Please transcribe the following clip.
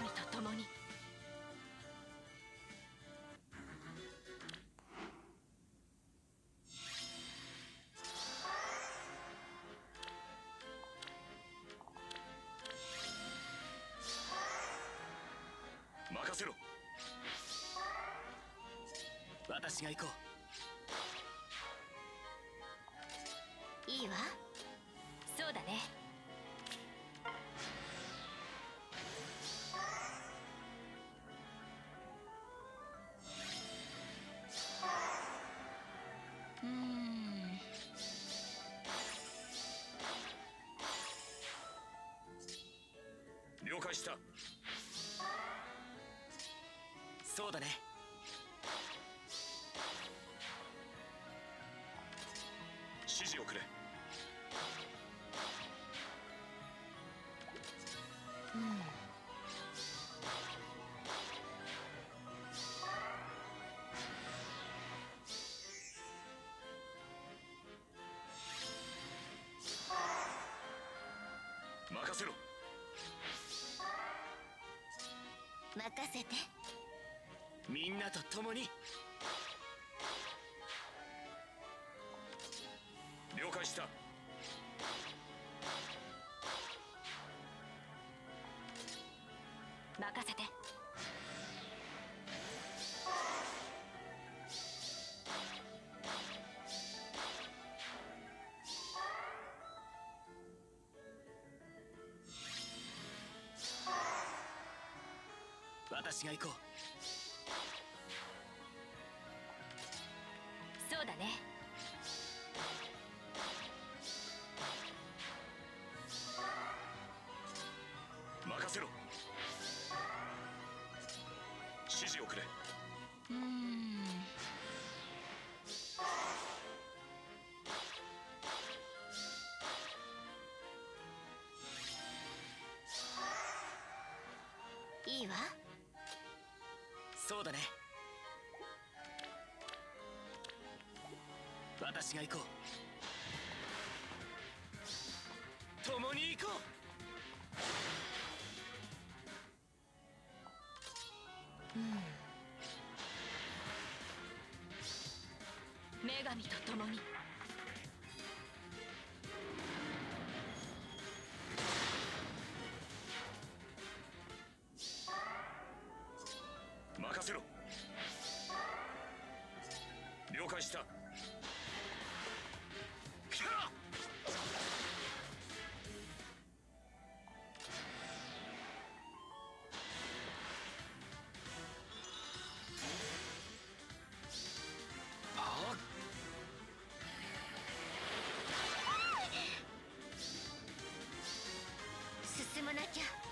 神と共に。任せろ。私が行こう。いいわ。了解した。そうだね。指示をくれ。うん。任せろ。任せて。みんなと共に。了解した。私が行こう。そうだね。任せろ。指示をくれ。うん。いいわそうだね。私が行こう。共に行こう。女神と共に。せろ。了解した。進まなきゃ。